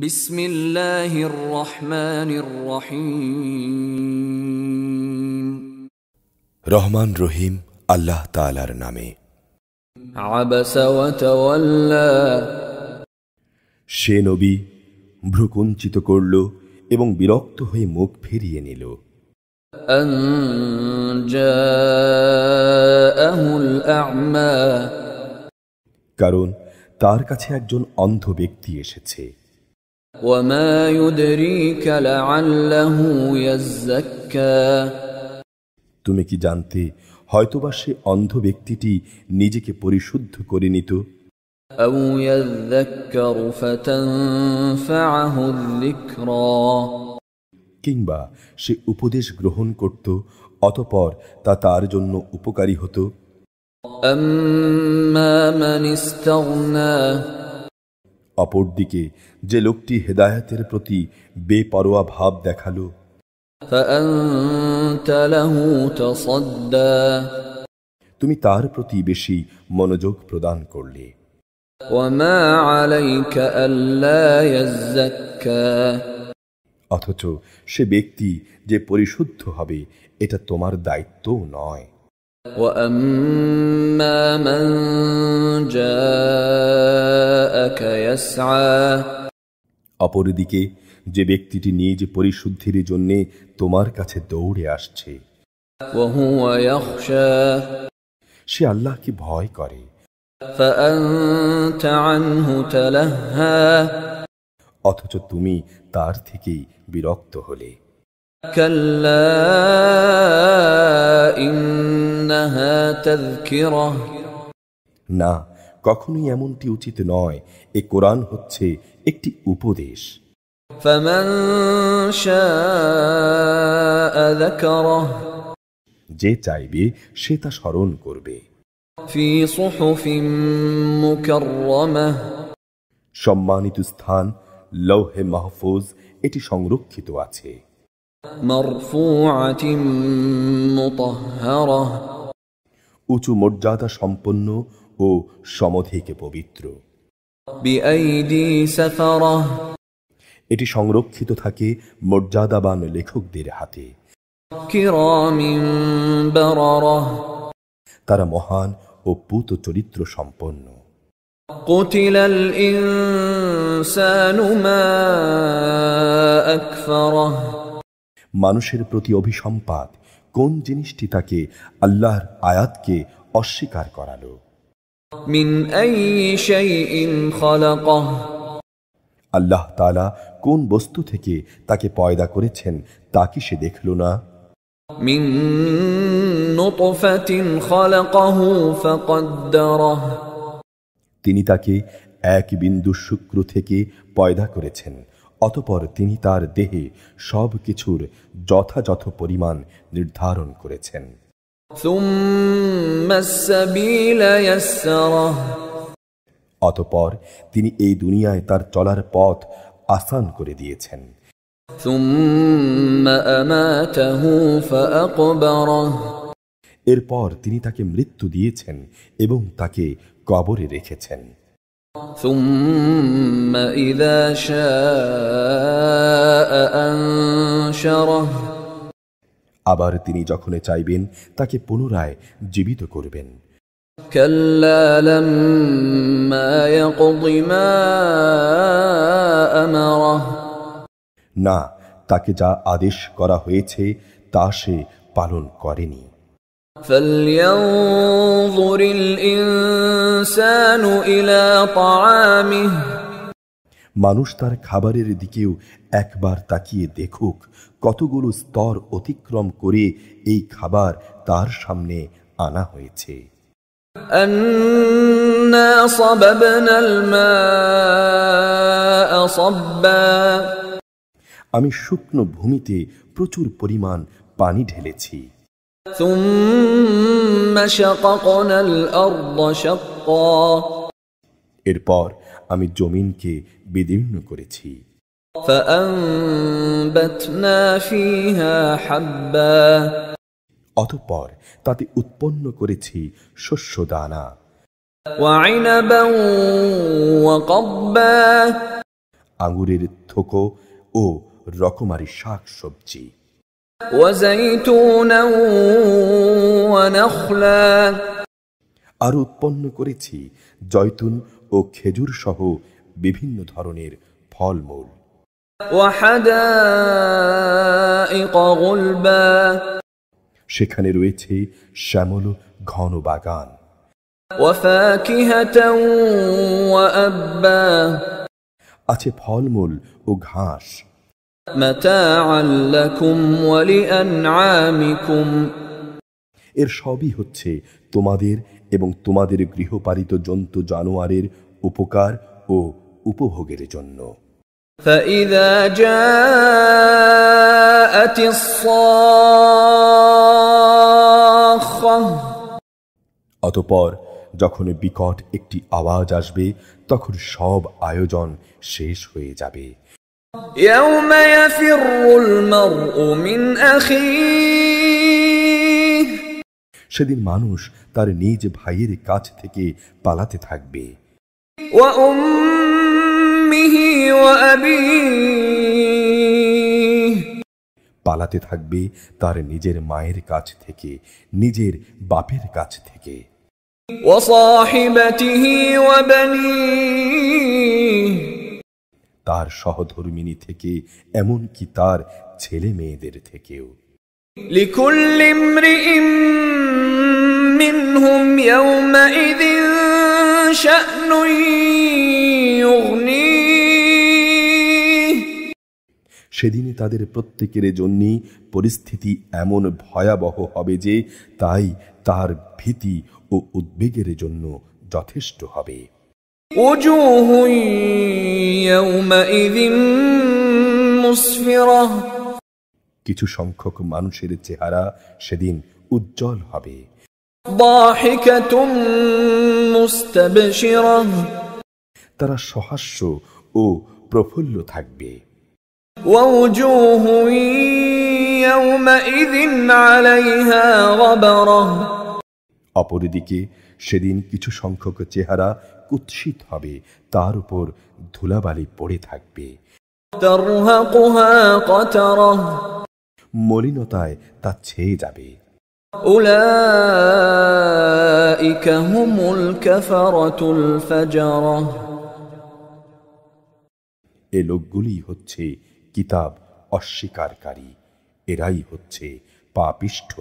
বিসমিল্লাহির রহমানির রহিম। রহমান রহিম আল্লাহ তাআলার নামে। আবাসা ওয়া সে নবী ভ্রুকুঞ্চিত করল এবং বিরক্ত হয়ে মুখ ফিরিয়ে নিল। কারণ তার কাছে একজন অন্ধ ব্যক্তি এসেছে। وما يدريك لعله يزكى তুমি কি জানতে হয়তোবা সে অন্ধ ব্যক্তিটি নিজেকে পরিশুদ্ধ করে নিত أو يذكر فتنفعه الذكرى কিংবা সে উপদেশ গ্রহণ করত অতপর তা তার জন্য উপকারী হতো أما من استغنى অপরদিকে যে লোকটি হেদায়তের প্রতি বেপরোয়া ভাব দেখাল। তুমি তার প্রতি বেশি মনোযোগ প্রদান করলে। অথচ সে ব্যক্তি যে পরিশুদ্ধ হবে এটা তোমার দায়িত্বও নয়। وأما من جاءك يسعى অপরদিকে যে ব্যক্তিটি নিজ পরিশুদ্ধির জন্য তোমার কাছে দৌড়ে আসছে وهو يخشى সে আল্লাহকে ভয় করে فأنت عنه تلهى অথচ তুমি তার থেকেই বিরক্ত হলে كلا إنها تذكرة না কখনোই এমনটি উচিত নয়। এ কোরআন হচ্ছে একটি উপদেশ। যে চাইবে সে তা স্মরণ করবে। সম্মানিত স্থান লৌহে মাহফুজ এটি সংরক্ষিত আছে। উঁচু মর্যাদা সম্পন্ন ও সমধিকে পবিত্র بأيدي سفرة এটি সংরক্ষিত থাকে মর্যাদাবান লেখকদের হাতে كرام بررة তারা মহান ও পুত চরিত্র সম্পন্ন قتل الإنسان ما أكفره মানুষের প্রতি অভিসম্পাত কোন জিনিসটি তাকে আল্লাহর আয়াতকে অস্বীকার করালো? আল্লাহ তালা কোন বস্তু থেকে তাকে পয়দা করেছেন তা কি সে দেখল না? তিনি তাকে এক বিন্দু শুক্র থেকে পয়দা করেছেন। অতপর তিনি তার দেহে সব কিছুর যথাযথ পরিমাণ নির্ধারণ করেছেন। অতপর তিনি এই দুনিয়ায় তার চলার পথ আসান করে দিয়েছেন। এরপর তিনি তাকে মৃত্যু দিয়েছেন এবং তাকে কবরে রেখেছেন। ثم إذا شاء أنشره আবার তিনি যখন চাইবেন তাকে পুনরায় জীবিত করবেন كلا لما يقض ما أمره না তাকে যা আদেশ করা হয়েছে তা সে পালন করেনি فلينظر الإنسان إلى طعامه মানুষ তার খাবারের দিকেও একবার তাকিয়ে দেখুক কতগুলো স্তর অতিক্রম করে এই খাবার তার সামনে আনা হয়েছে أنا صببنا الماء صبا আমি শুকনো ভূমিতে প্রচুর পরিমাণ পানি ঢেলেছি এরপর আমি জমিনকে বিদীর্ণ করেছি। অতঃপর তাতে উৎপন্ন করেছি শস্য দানা। আঙুরের থোকো ও রকমারি শাক সবজি আর উৎপন্ন করেছি জয়তুন ও খেজুর সহ বিভিন্ন ধরনের ফলমূল। সেখানে রয়েছে শ্যামল ঘন বাগান। আছে ফলমূল ও ঘাস। এর সবই হচ্ছে তোমাদের এবং তোমাদের গৃহপালিত জন্তু জানোয়ারের উপকার ও উপভোগের জন্য فإذا جاءت الصاخة অতপর যখন বিকট একটি আওয়াজ আসবে তখন সব আয়োজন শেষ হয়ে যাবে يوم يفر المرء من أخيه সেদিন মানুষ তার নিজ ভাইয়ের কাছ থেকে পালাতে থাকবে وأمه وأبيه পালাতে থাকবে তার নিজের মায়ের কাছ থেকে নিজের বাপের কাছ থেকে وصاحبته وبنيه তার সহধর্মিনী থেকে এমনকি তার ছেলে মেয়েদের থেকেও لكل امرئ منهم يومئذ شأن يغنيه সেদিনে তাদের প্রত্যেকের জন্যই পরিস্থিতি এমন ভয়াবহ হবে যে তাই তার ভীতি ও উদ্বেগের জন্য যথেষ্ট হবে وجوه يومئذ مسفرة কিছু সংখ্যক মানুষের চেহারা সেদিন উজ্জ্বল হবে ضاحكة مستبشرة তারা সহাস্য ও প্রফুল্ল থাকবে ووجوه يومئذ عليها غبرة অপরদিকে সেদিন কিছু সংখ্যক চেহারা কুৎসিত হবে তার উপর ধুলাবালি পড়ে থাকবে। মলিনতায় তা ছেয়ে যাবে। এ লোকগুলি হচ্ছে কিতাব অস্বীকারী এরাই হচ্ছে পাপিষ্ঠ।